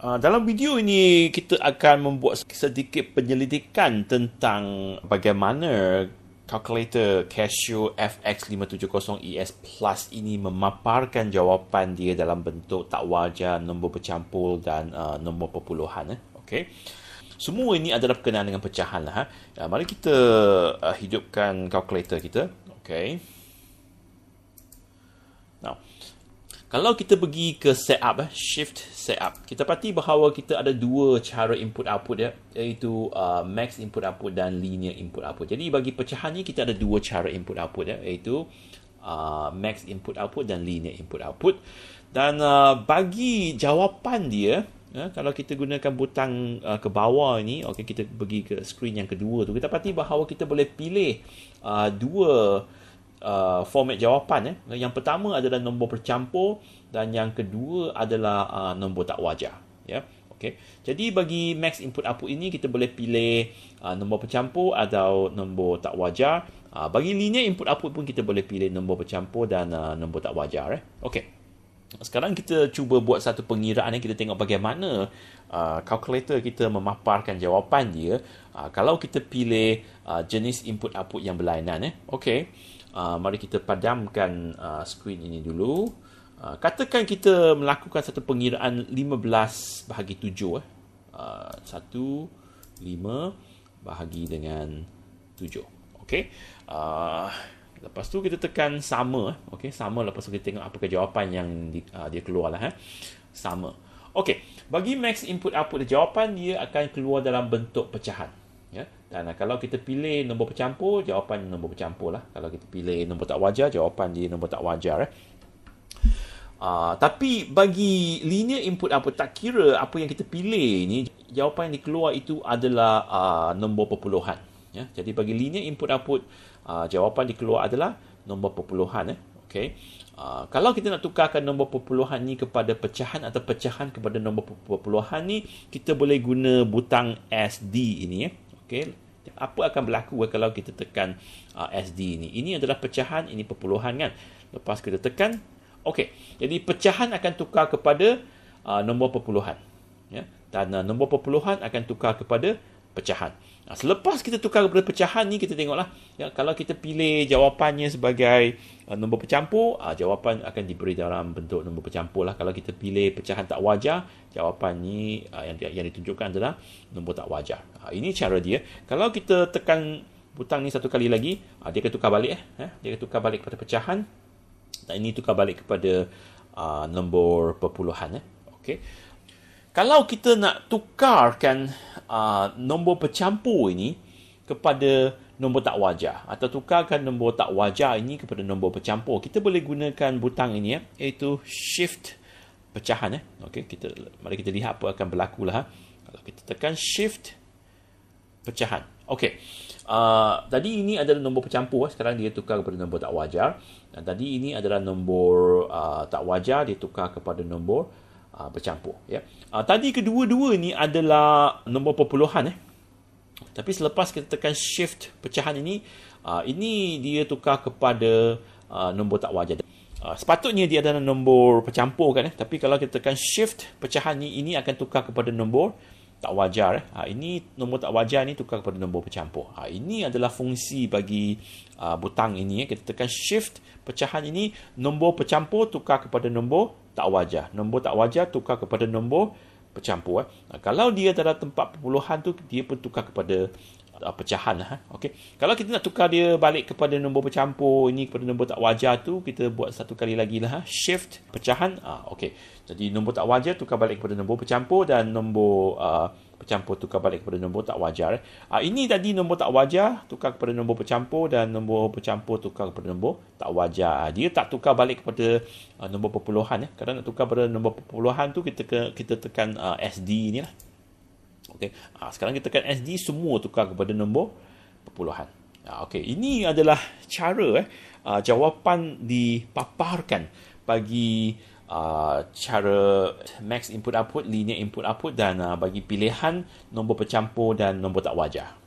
Uh, dalam video ini kita akan membuat sedikit penyelidikan tentang bagaimana kalkulator Casio FX570ES Plus ini memaparkan jawapan dia dalam bentuk tak wajar, nombor bercampur dan uh, nombor perpuluhan. Eh. Okay. Semua ini adalah berkenaan dengan pecahan. Lah, ha. uh, mari kita uh, hidupkan kalkulator kita. Okay. Now, kalau kita pergi ke setup, eh, shift setup, kita pasti bahawa kita ada dua cara input output ya, iaitu uh, max input output dan linear input output. Jadi bagi pecahan ni kita ada dua cara input output ya, iaitu uh, max input output dan linear input output. Dan uh, bagi jawapan dia, ya, kalau kita gunakan butang uh, ke bawah ni, okey kita pergi ke screen yang kedua tu, kita pasti bahawa kita boleh pilih uh, dua uh, format jawapan eh. Yang pertama adalah nombor bercampur dan yang kedua adalah uh, nombor tak wajar ya. Okey. Jadi bagi max input output ini kita boleh pilih uh, nombor bercampur atau nombor tak wajar. Uh, bagi linear input output pun kita boleh pilih nombor bercampur dan uh, nombor tak wajar eh. Okey. Sekarang kita cuba buat satu pengiraan yang kita tengok bagaimana uh, calculator kita memaparkan jawapan dia uh, kalau kita pilih uh, jenis input output yang berlainan eh. Okey. Uh, mari kita padamkan uh, skrin ini dulu. Uh, katakan kita melakukan satu pengiraan 15 bahagi 7 eh. Uh, 1 5 bahagi dengan 7. Okey. Uh, lepas tu kita tekan sama eh. Okey, sama lepas tu kita tengok apakah jawapan yang di, uh, dia keluarlah eh. Sama. Okey, bagi max input output jawapan dia akan keluar dalam bentuk pecahan. Ya. Dan uh, kalau kita pilih nombor bercampur, jawapan nombor bercampur lah. Kalau kita pilih nombor tak wajar, jawapan dia nombor tak wajar. Eh. Uh, tapi bagi linear input apa tak kira apa yang kita pilih ni jawapan yang dikeluar itu adalah uh, nombor perpuluhan ya jadi bagi linear input output uh, jawapan dikeluar adalah nombor perpuluhan eh okey uh, kalau kita nak tukarkan nombor perpuluhan ni kepada pecahan atau pecahan kepada nombor perpuluhan ni kita boleh guna butang SD ini ya Okey. Apa akan berlaku kalau kita tekan uh, SD ini? Ini adalah pecahan, ini perpuluhan kan. Lepas kita tekan, okey. Jadi pecahan akan tukar kepada uh, nombor perpuluhan. Ya. Dan uh, nombor perpuluhan akan tukar kepada pecahan. Nah, selepas kita tukar kepada pecahan ni kita tengoklah ya kalau kita pilih jawapannya sebagai uh, nombor bercampur, uh, jawapan akan diberi dalam bentuk nombor bercampur lah. Kalau kita pilih pecahan tak wajar, jawapan ni uh, yang yang ditunjukkan adalah nombor tak wajar. Uh, ini cara dia. Kalau kita tekan butang ni satu kali lagi, uh, dia akan tukar balik eh. eh. Dia akan tukar balik kepada pecahan. Dan ini tukar balik kepada uh, nombor perpuluhan eh. Okey kalau kita nak tukarkan uh, nombor bercampur ini kepada nombor tak wajar atau tukarkan nombor tak wajar ini kepada nombor bercampur kita boleh gunakan butang ini ya iaitu shift pecahan eh okey kita mari kita lihat apa akan berlaku lah ha. kalau kita tekan shift pecahan okey uh, tadi ini adalah nombor bercampur eh. sekarang dia tukar kepada nombor tak wajar dan tadi ini adalah nombor uh, tak wajar dia tukar kepada nombor uh, bercampur ya. Uh, tadi kedua-dua ni adalah nombor perpuluhan eh. Tapi selepas kita tekan shift pecahan ini, uh, ini dia tukar kepada uh, nombor tak wajar. Uh, sepatutnya dia adalah nombor bercampur kan eh. Tapi kalau kita tekan shift pecahan ni, ini akan tukar kepada nombor tak wajar eh. Ha, ini nombor tak wajar ni tukar kepada nombor bercampur. Ha, ini adalah fungsi bagi uh, butang ini eh. Kita tekan shift pecahan ini nombor bercampur tukar kepada nombor tak wajar. Nombor tak wajar tukar kepada nombor bercampur. Eh. Ha, kalau dia dalam tempat perpuluhan tu dia pun tukar kepada uh, pecahan lah. Eh. Okay. Kalau kita nak tukar dia balik kepada nombor bercampur ini kepada nombor tak wajar tu kita buat satu kali lagi lah. Eh. Shift pecahan. Ah, okay. Jadi nombor tak wajar tukar balik kepada nombor bercampur dan nombor uh, bercampur tukar balik kepada nombor tak wajar. Uh, ini tadi nombor tak wajar tukar kepada nombor bercampur dan nombor bercampur tukar kepada nombor tak wajar. Uh, dia tak tukar balik kepada uh, nombor perpuluhan. Eh. Kalau nak tukar kepada nombor perpuluhan tu kita kita tekan uh, SD ni lah. Okey. Ha, sekarang kita tekan SD semua tukar kepada nombor perpuluhan. Ha, Okey, ini adalah cara eh uh, jawapan dipaparkan bagi uh, cara max input output, linear input output dan uh, bagi pilihan nombor bercampur dan nombor tak wajar.